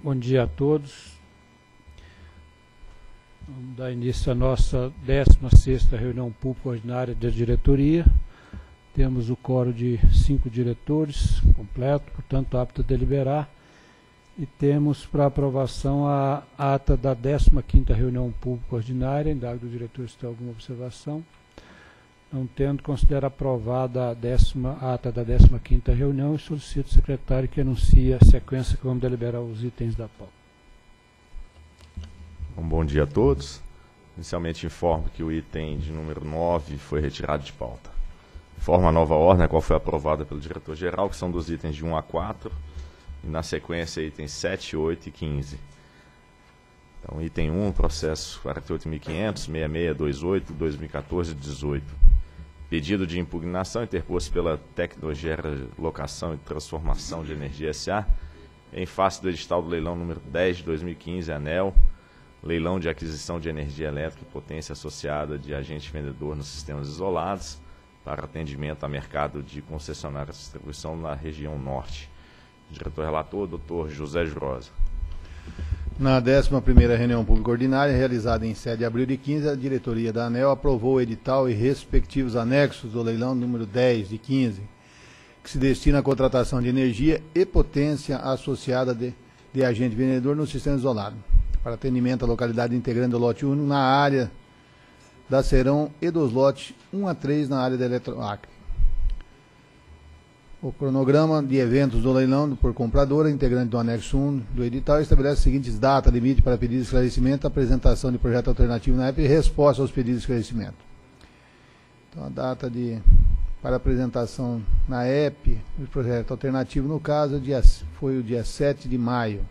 Bom dia a todos. Vamos dar início à nossa 16ª reunião pública ordinária da diretoria. Temos o coro de cinco diretores completo, portanto apto a deliberar. E temos para aprovação a ata da 15ª reunião pública ordinária, indago do diretor se tem alguma observação. Não tendo, considero aprovada a, décima, a ata da 15ª reunião e solicito ao secretário que anuncie a sequência que vamos deliberar os itens da pauta. Um bom dia a todos. Inicialmente informo que o item de número 9 foi retirado de pauta. Forma a nova ordem, a qual foi aprovada pelo diretor-geral, que são dos itens de 1 a 4, e na sequência itens 7, 8 e 15. Então, item 1, processo 48.500, 6628, 2014 18. Pedido de impugnação interposto pela Tecnogera Locação e Transformação de Energia SA, em face do edital do leilão número 10 de 2015, ANEL, leilão de aquisição de energia elétrica e potência associada de agente vendedor nos sistemas isolados para atendimento a mercado de concessionárias de distribuição na região norte. Diretor relator, doutor José Jurosa. Na 11ª reunião pública ordinária, realizada em 7 de abril de 15, a diretoria da ANEL aprovou o edital e respectivos anexos do leilão número 10 de 15, que se destina à contratação de energia e potência associada de, de agente vendedor no sistema isolado para atendimento à localidade integrante do lote 1 na área da Serão e dos lotes 1 a 3 na área da Eletroacre. O cronograma de eventos do leilão por compradora, integrante do anexo 1 do edital, estabelece as seguintes datas limite para pedido de esclarecimento, apresentação de projeto alternativo na EP e resposta aos pedidos de esclarecimento. Então, a data de, para apresentação na EP do projeto alternativo, no caso, dia, foi o dia 7 de maio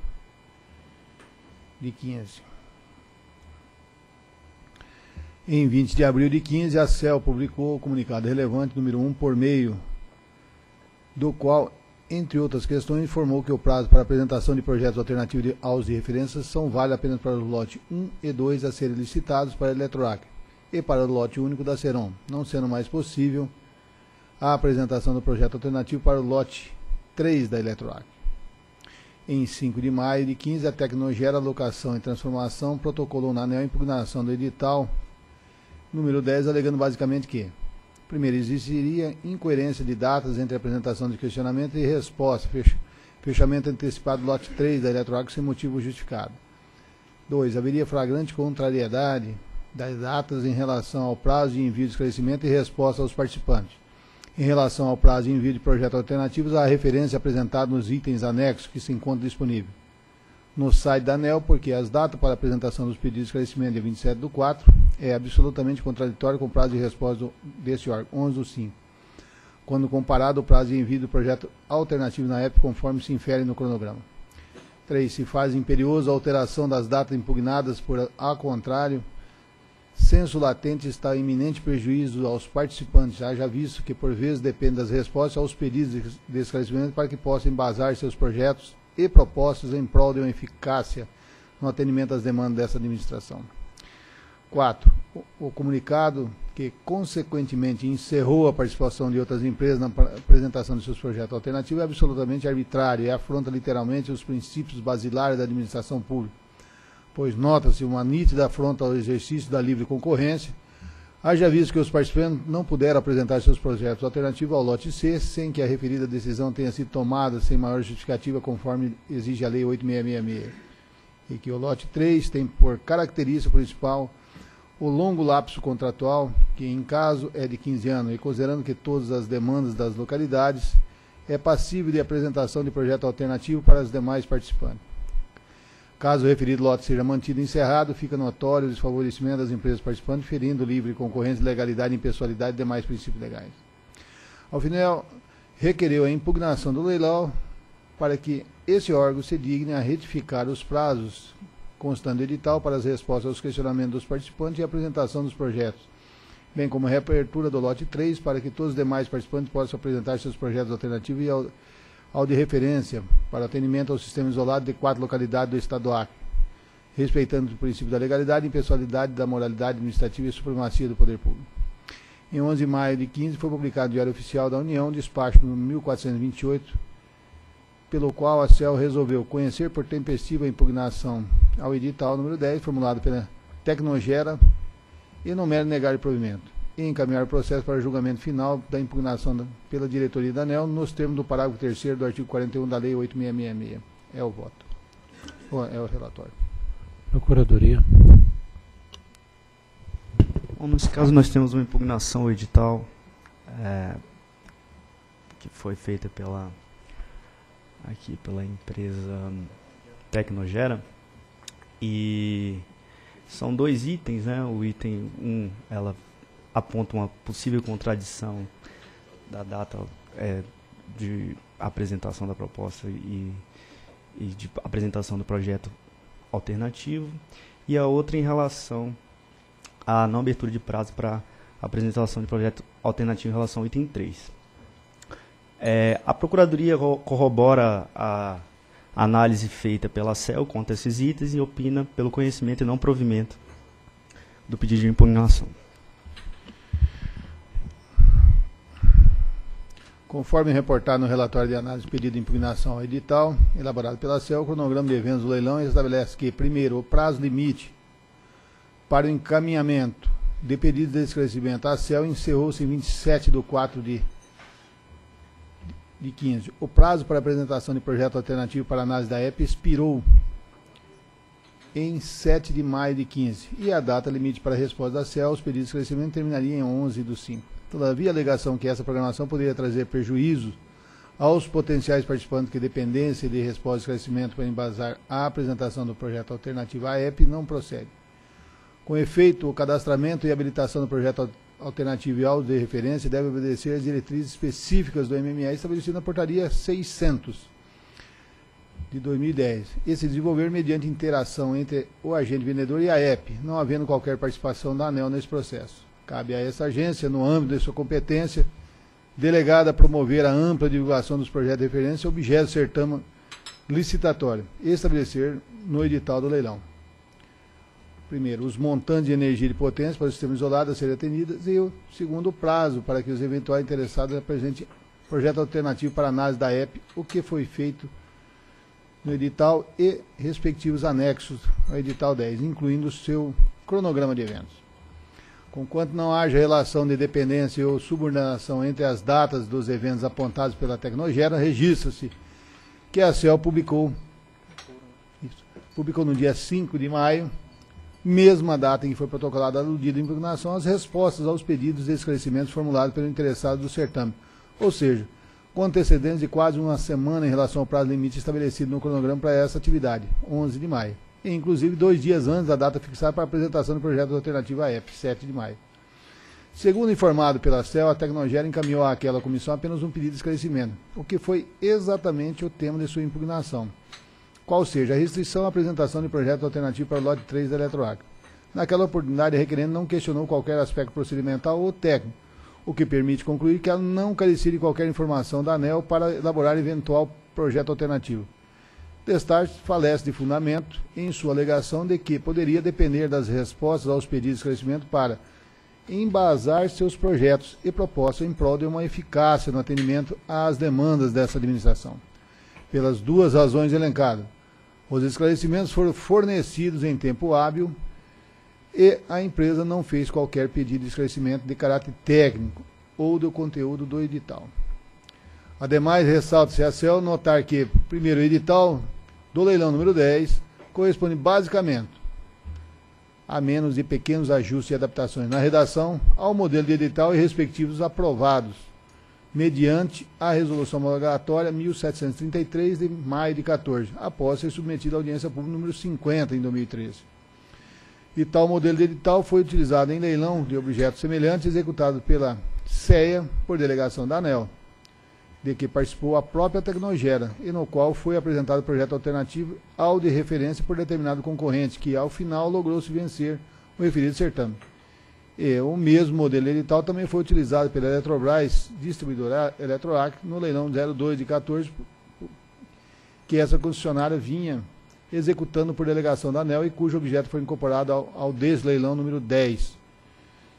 de 15. Em 20 de abril de 15, a CEL publicou o comunicado relevante número 1 por meio do qual, entre outras questões, informou que o prazo para apresentação de projetos alternativos de, aos de referência são válidos apenas para o lote 1 e 2 a serem licitados para a Eletroac e para o lote único da Seron, não sendo mais possível a apresentação do projeto alternativo para o lote 3 da Eletroac. Em 5 de maio de 15, a Tecnogera Locação e Transformação protocolou na ANEL impugnação do edital número 10, alegando basicamente que, primeiro, existiria incoerência de datas entre apresentação de questionamento e resposta, fechamento antecipado do lote 3 da Eletroagro sem motivo justificado. 2. Haveria flagrante contrariedade das datas em relação ao prazo de envio de esclarecimento e resposta aos participantes. Em relação ao prazo de envio de projetos alternativos, a referência apresentada nos itens anexos que se encontram disponível no site da ANEL, porque as datas para apresentação dos pedidos de esclarecimento de 27 do 4 é absolutamente contraditório com o prazo de resposta desse órgão, 11 do 5, quando comparado ao prazo de envio do projeto alternativo na época, conforme se infere no cronograma. 3. Se faz imperioso a alteração das datas impugnadas por, a contrário, senso latente está iminente prejuízo aos participantes, haja visto que por vezes depende das respostas aos pedidos de esclarecimento para que possam embasar seus projetos e propostas em prol de uma eficácia no atendimento às demandas dessa administração. 4. O, o comunicado que, consequentemente, encerrou a participação de outras empresas na apresentação de seus projetos alternativos é absolutamente arbitrário e afronta literalmente os princípios basilares da administração pública pois nota-se uma nítida afronta ao exercício da livre concorrência, haja visto que os participantes não puderam apresentar seus projetos alternativos ao lote C, sem que a referida decisão tenha sido tomada sem maior justificativa, conforme exige a Lei 8666, e que o lote 3 tem por característica principal o longo lapso contratual, que em caso é de 15 anos, e considerando que todas as demandas das localidades é passível de apresentação de projeto alternativo para os demais participantes. Caso o referido lote seja mantido encerrado, fica notório o desfavorecimento das empresas participantes, ferindo livre concorrência, legalidade, impessoalidade e demais princípios legais. Ao final, requereu a impugnação do leilão para que esse órgão se digne a retificar os prazos constando edital para as respostas aos questionamentos dos participantes e apresentação dos projetos, bem como a reapertura do lote 3 para que todos os demais participantes possam apresentar seus projetos alternativos e ao ao de referência para atendimento ao sistema isolado de quatro localidades do Estado do Acre, respeitando o princípio da legalidade, impessoalidade, da moralidade administrativa e supremacia do poder público. Em 11 de maio de 15 foi publicado no Diário Oficial da União, despacho número 1428, pelo qual a CEL resolveu conhecer por tempestiva impugnação ao edital número 10, formulado pela Tecnogera, e no mero negar o provimento, e encaminhar o processo para julgamento final da impugnação da, pela diretoria da ANEL nos termos do parágrafo 3 do artigo 41 da Lei 8666. É o voto. É o relatório. Procuradoria. Bom, nesse caso nós temos uma impugnação ao edital é, que foi feita pela aqui pela empresa Tecnogera e são dois itens, né? O item 1, um, ela aponta uma possível contradição da data é, de apresentação da proposta e, e de apresentação do projeto alternativo e a outra em relação à não abertura de prazo para apresentação de projeto alternativo em relação ao item 3. É, a Procuradoria corrobora a análise feita pela CEL contra esses itens e opina pelo conhecimento e não provimento do pedido de impugnação. Conforme reportado no relatório de análise pedido de impugnação ao edital, elaborado pela CEL, o cronograma de eventos do leilão estabelece que, primeiro, o prazo limite para o encaminhamento de pedido de esclarecimento à CEL encerrou-se em 27 de 4 de de 15. O prazo para apresentação de projeto alternativo para análise da EP expirou em 7 de maio de 15 e a data limite para a resposta da CEL aos pedidos de esclarecimento terminaria em 11 de 5. Todavia, a alegação que essa programação poderia trazer prejuízo aos potenciais participantes que dependência de resposta de esclarecimento para embasar a apresentação do projeto alternativo à EP não procede. Com efeito, o cadastramento e habilitação do projeto alternativo e áudio de referência deve obedecer às diretrizes específicas do MME estabelecidas na portaria 600 de 2010 e se desenvolver mediante interação entre o agente vendedor e a EP, não havendo qualquer participação da ANEL nesse processo. Cabe a essa agência, no âmbito de sua competência, delegada a promover a ampla divulgação dos projetos de referência objeto do certame licitatório estabelecer no edital do leilão primeiro, os montantes de energia de potência para o sistema isolado a serem atendidos e o segundo, o prazo para que os eventuais interessados apresentem projeto alternativo para análise da EP, o que foi feito no edital e respectivos anexos ao edital 10, incluindo o seu cronograma de eventos. Conquanto não haja relação de dependência ou subordinação entre as datas dos eventos apontados pela Tecnogera, registra-se que a CEL publicou, publicou no dia 5 de maio mesma data em que foi protocolada aludida a impugnação, as respostas aos pedidos de esclarecimentos formulados pelo interessado do certame. Ou seja, com antecedentes de quase uma semana em relação ao prazo limite estabelecido no cronograma para essa atividade, 11 de maio. E, inclusive, dois dias antes da data fixada para a apresentação do projeto alternativo AF, 7 de maio. Segundo informado pela CEL, a Tecnogera encaminhou àquela comissão apenas um pedido de esclarecimento, o que foi exatamente o tema de sua impugnação qual seja a restrição à apresentação de projeto alternativo para o lote 3 da Eletroacre. Naquela oportunidade, a requerente não questionou qualquer aspecto procedimental ou técnico, o que permite concluir que ela não carecia de qualquer informação da ANEL para elaborar eventual projeto alternativo. Destarte falece de fundamento em sua alegação de que poderia depender das respostas aos pedidos de esclarecimento para embasar seus projetos e propostas em prol de uma eficácia no atendimento às demandas dessa administração. Pelas duas razões elencadas, os esclarecimentos foram fornecidos em tempo hábil e a empresa não fez qualquer pedido de esclarecimento de caráter técnico ou do conteúdo do edital. Ademais, ressalta-se a CEL notar que, primeiro, o edital do leilão número 10 corresponde basicamente a menos de pequenos ajustes e adaptações na redação ao modelo de edital e respectivos aprovados mediante a resolução homologatória 1733 de maio de 14, após ser submetida à audiência pública número 50 em 2013. E tal modelo de edital foi utilizado em leilão de objetos semelhantes executado pela CEA por delegação da ANEL, de que participou a própria Tecnogera, e no qual foi apresentado projeto alternativo ao de referência por determinado concorrente, que ao final logrou-se vencer o referido certame. E o mesmo modelo edital também foi utilizado pela Eletrobras, distribuidora Eletroac, no leilão 02 de 14, que essa concessionária vinha executando por delegação da ANEL e cujo objeto foi incorporado ao, ao desleilão número 10,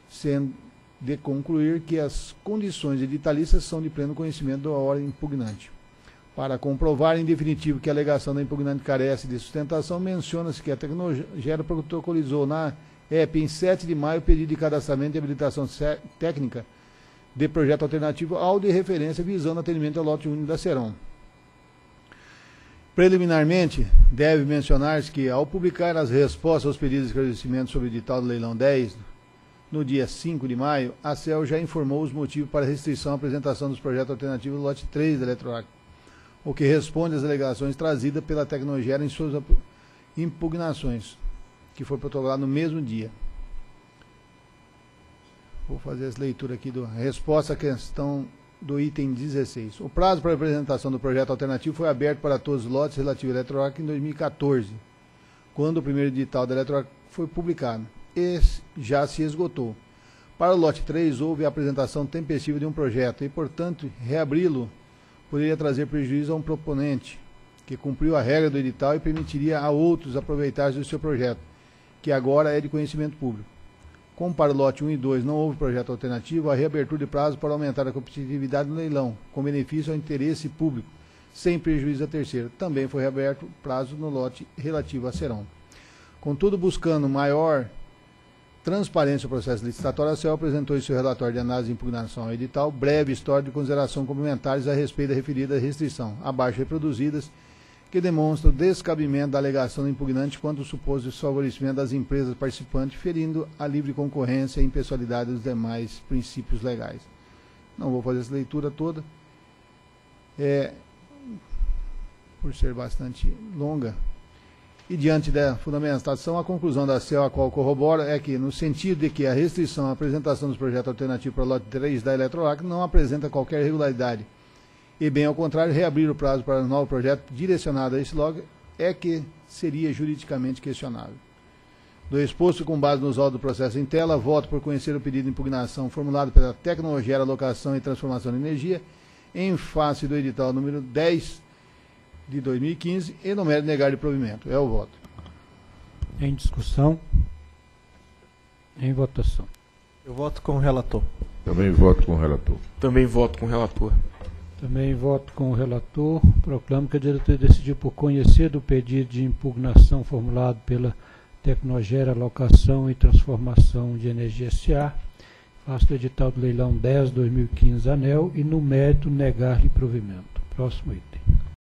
sendo de concluir que as condições editalistas são de pleno conhecimento da ordem impugnante. Para comprovar em definitivo que a alegação da impugnante carece de sustentação, menciona-se que a Tecnogera protocolizou na EP em 7 de maio pedido de cadastramento e habilitação técnica de projeto alternativo ao de referência visando atendimento ao lote único da Seron. Preliminarmente, deve mencionar-se que, ao publicar as respostas aos pedidos de esclarecimento sobre o edital do leilão 10, no dia 5 de maio, a CEL já informou os motivos para restrição à apresentação dos projetos alternativos do lote 3 da Eletroac, o que responde às alegações trazidas pela Tecnogera em suas impugnações, que foi protocolado no mesmo dia. Vou fazer essa leitura aqui da resposta à questão do item 16. O prazo para apresentação do projeto alternativo foi aberto para todos os lotes relativos à Eletroac em 2014, quando o primeiro edital da Eletroac foi publicado. Esse já se esgotou. Para o lote 3, houve a apresentação tempestiva de um projeto e, portanto, reabri-lo poderia trazer prejuízo a um proponente que cumpriu a regra do edital e permitiria a outros aproveitar-se do seu projeto, que agora é de conhecimento público. Como para o lote 1 e 2 não houve projeto alternativo, a reabertura de prazo para aumentar a competitividade no leilão, com benefício ao interesse público, sem prejuízo a terceiro. Também foi reaberto prazo no lote relativo a Serão. Contudo, buscando maior transparência no processo licitatório, a CEL apresentou em seu relatório de análise de impugnação ao edital breve história de consideração complementares a respeito da referida restrição, abaixo reproduzidas, que demonstra o descabimento da alegação do impugnante quanto ao suposto desfavorecimento das empresas participantes, ferindo a livre concorrência e impessoalidade dos demais princípios legais. Não vou fazer essa leitura toda, é, por ser bastante longa. E diante da fundamentação, a conclusão da CEL, a qual corrobora, é que, no sentido de que a restrição à apresentação dos projetos alternativos para o lote 3 da Eletroac não apresenta qualquer irregularidade e, bem ao contrário, reabrir o prazo para um novo projeto direcionado a esse log é que seria juridicamente questionável. Do exposto com base nos autos do processo em tela, voto por conhecer o pedido de impugnação formulado pela Tecnologia, Alocação e Transformação de Energia em face do edital número 10 de 2015 e no mérito negar de provimento. É o voto. Em discussão. Em votação. Eu voto com o relator. Também voto com o relator. Também voto com o relator. Também voto com o relator. Proclamo que a diretoria decidiu por conhecer do pedido de impugnação formulado pela Tecnogera Alocação e Transformação de Energia SA, faço do edital do leilão 10 2015 ANEL e no mérito negar-lhe provimento. Próximo item.